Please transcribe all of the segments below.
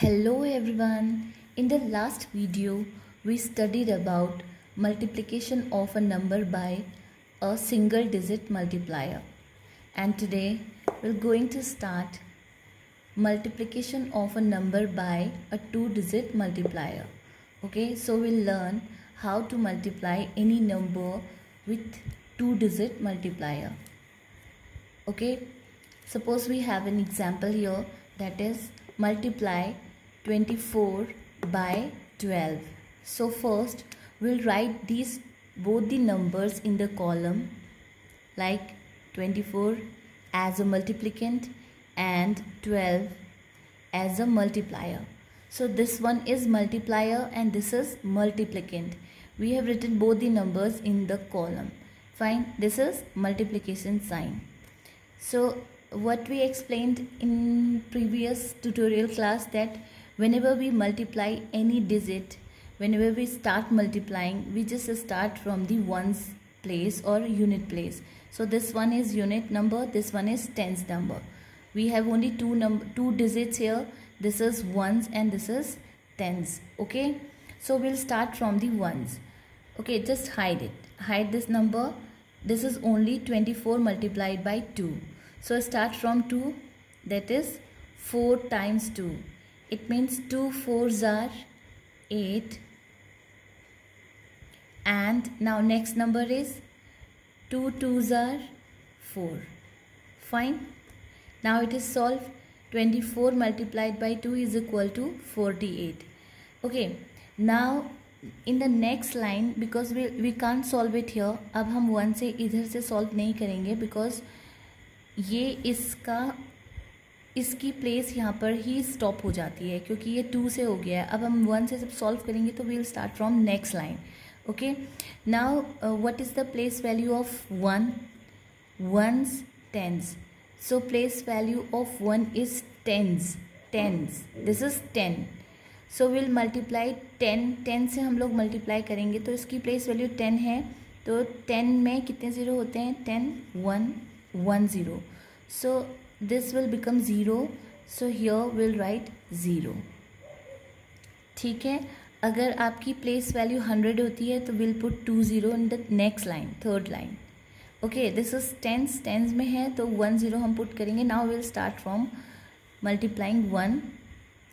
Hello everyone. In the last video, we studied about multiplication of a number by a single digit multiplier. And today, we're going to start multiplication of a number by a two digit multiplier. Okay, so we'll learn how to multiply any number with two digit multiplier. Okay, suppose we have an example here that is multiply 24 by 12 so first we'll write these both the numbers in the column like 24 as a multiplicand and 12 as a multiplier. So this one is multiplier and this is multiplicand we have written both the numbers in the column. Fine this is multiplication sign. So what we explained in previous tutorial class that whenever we multiply any digit whenever we start multiplying we just start from the ones place or unit place. So this one is unit number this one is tens number. We have only two number two digits here. This is ones and this is tens okay? So we'll start from the ones. Okay just hide it. Hide this number. This is only 24 multiplied by 2 so start from 2 that is 4 times 2 It means 2 4s are 8 and now next number is 2 2s are 4. Fine. Now it is solved. 24 multiplied by 2 is equal to 48. Okay. Now in the next line because we we can't solve it here अब हम 1 से इधर से solve नहीं करेंगे because ये इसका इसकी प्लेस यहाँ पर ही स्टॉप हो जाती है, क्योंकि ये टू से हो गया है। अब हम वन से जब सॉल्व करेंगे तो we'll start from next line okay now what is the place value of one ones tens so place value of one is tens tens this is ten so we'll multiply ten ten से हम लोग multiply करेंगे तो इसकी place value ten है। तो ten में कितने ज़ीरो होते हैं? Ten one 1 0 so this will become 0 so here we'll write 0 ठीक है? अगर आपकी प्लेस वैल्यू हंड्रेड होती है तो we'll put two zero in the next line third line okay this is tens tens में है तो वन ज़ीरो हम पुट करेंगे. Now we'll start from multiplying one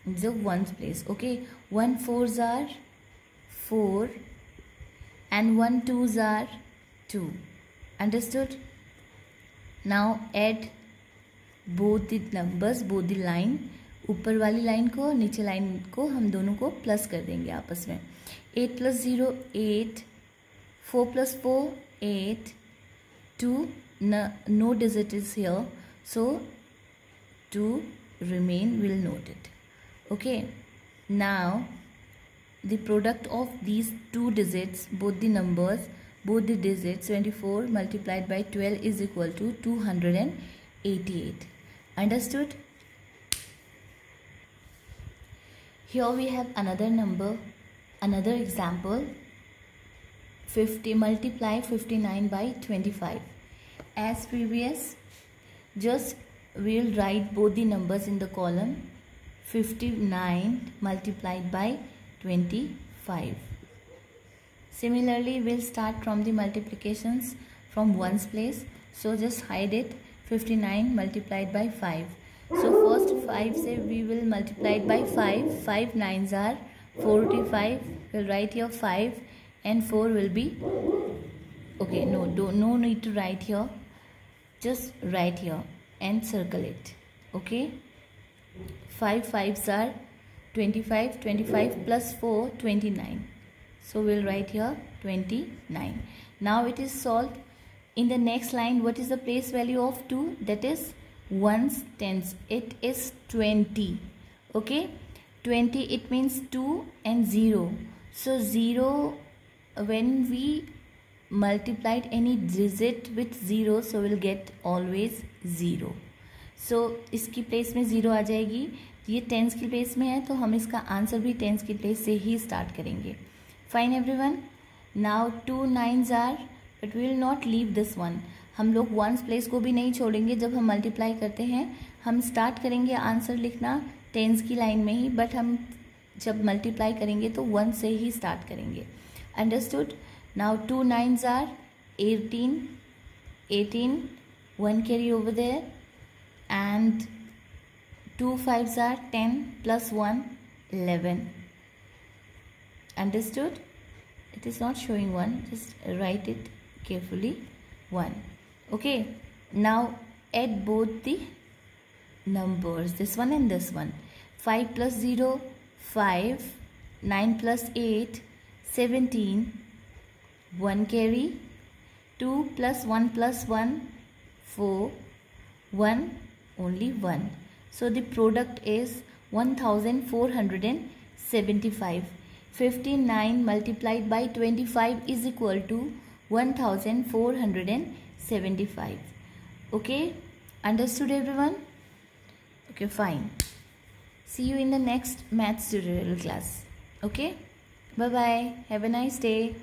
the one place okay one four are four and one two are two understood now add both the numbers both the line, ऊपर वाली line को और नीचे line को हम दोनों को प्लस कर देंगे आपस में। Eight plus zero eight four plus four eight two no digit is here so two remain we'll note it okay now the product of these two digits, both the numbers, both the digits 24 multiplied by 12 is equal to 288 understood? Here we have another number another example. 50 multiply 59 by 25 as previous just we'll write both the numbers in the column. 59 multiplied by 25 Similarly, we'll start from the multiplications from ones place. So just hide it. 59 multiplied by 5. So first 5 say we will multiply it by 5. 5 nines are 45. We'll write here 5 and 4 will be okay no do no need to write here just write here and circle it okay 5 5s are 25 25 plus 4 29 so we'll write here 29. Now it is solved. In the next line, what is the place value of 2? That is 1's tens. It is 20. Okay. 20 it means 2 and 0. So 0 when we multiplied any digit with 0 so we'll get always 0. so, इसकी place में zero आ जाएगी ये tense की place में है तो हम इसका आंसर भी टेंस की प्लेस से ही स्टार्ट करेंगे fine every one now two nines are but we will not leave this one हम लोग वंस प्लेस को भी नहीं छोड़ेंगे जब हम मल्टीप्लाई करते हैं। हम स्टार्ट करेंगे आंसर लिखना टेंस की लाइन में ही बट हम जब मल्टीप्लाई करेंगे तो वन से ही स्टार्ट करेंगे। Understood now two nines are eighteen eighteen one carry over there and two fives are ten plus one eleven understood? It is not showing one, just write it. Carefully. One. Okay. Now add both the numbers. This one and this one. 5 plus 0 5 9 plus 8 17 1 carry. 2 plus 1 plus 1 4 1 only 1 so the product is 1475 59 multiplied by 25 is equal to 1475 okay? Understood everyone? Okay fine. See you in the next maths tutorial class. Okay? Bye bye have a nice day